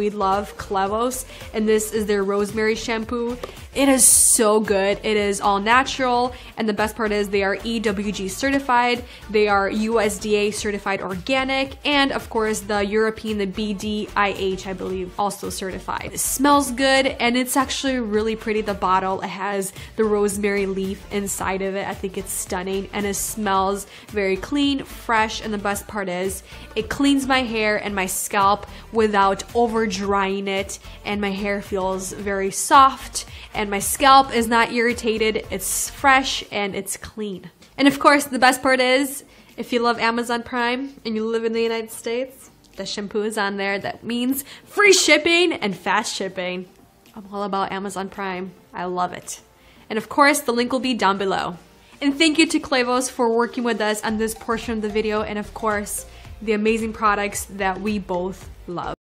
We love Clevos, and this is their rosemary shampoo. It is so good. It is all natural, and the best part is they are EWG certified, they are USDA certified organic, and of course the European, the BDIH, I believe, also certified. It smells good, and it's actually really pretty. The bottle, it has the rosemary leaf inside of it. I think it's stunning, and it smells very clean, fresh, and the best part is it cleans my hair and my scalp without over drying it and my hair feels very soft and my scalp is not irritated. It's fresh and it's clean. And of course, the best part is if you love Amazon Prime and you live in the United States, the shampoo is on there. That means free shipping and fast shipping. I'm all about Amazon Prime. I love it. And of course, the link will be down below. And thank you to Clevos for working with us on this portion of the video and of course, the amazing products that we both love.